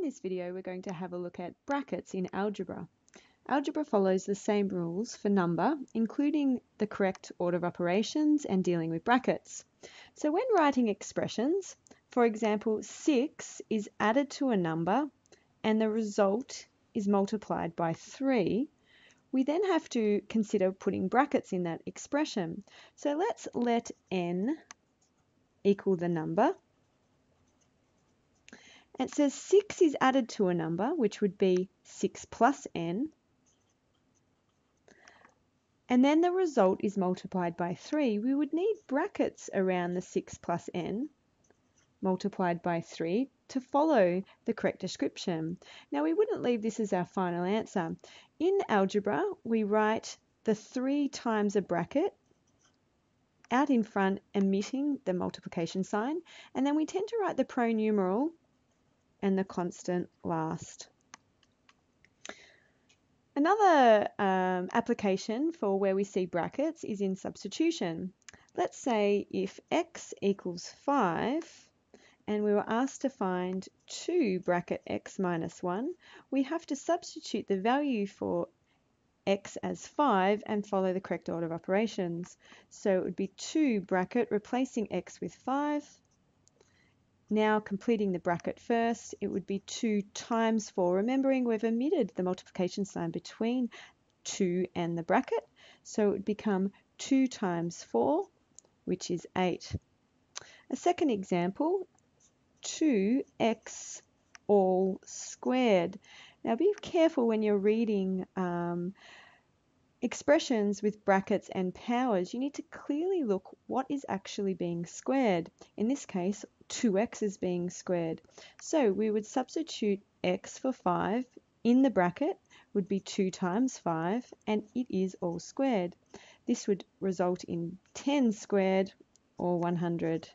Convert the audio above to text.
In this video, we're going to have a look at brackets in algebra. Algebra follows the same rules for number, including the correct order of operations and dealing with brackets. So when writing expressions, for example, 6 is added to a number and the result is multiplied by 3, we then have to consider putting brackets in that expression. So let's let n equal the number it says 6 is added to a number, which would be 6 plus n. And then the result is multiplied by 3. We would need brackets around the 6 plus n multiplied by 3 to follow the correct description. Now we wouldn't leave this as our final answer. In algebra, we write the 3 times a bracket out in front omitting the multiplication sign and then we tend to write the pronumeral and the constant last. Another um, application for where we see brackets is in substitution. Let's say if x equals 5 and we were asked to find 2 bracket x minus 1, we have to substitute the value for x as 5 and follow the correct order of operations. So it would be 2 bracket replacing x with 5 now completing the bracket first, it would be 2 times 4. Remembering we've omitted the multiplication sign between 2 and the bracket, so it would become 2 times 4, which is 8. A second example, 2x all squared. Now be careful when you're reading um, expressions with brackets and powers. You need to clearly look what is actually being squared. In this case, 2x is being squared. So we would substitute x for 5 in the bracket would be 2 times 5 and it is all squared. This would result in 10 squared or 100.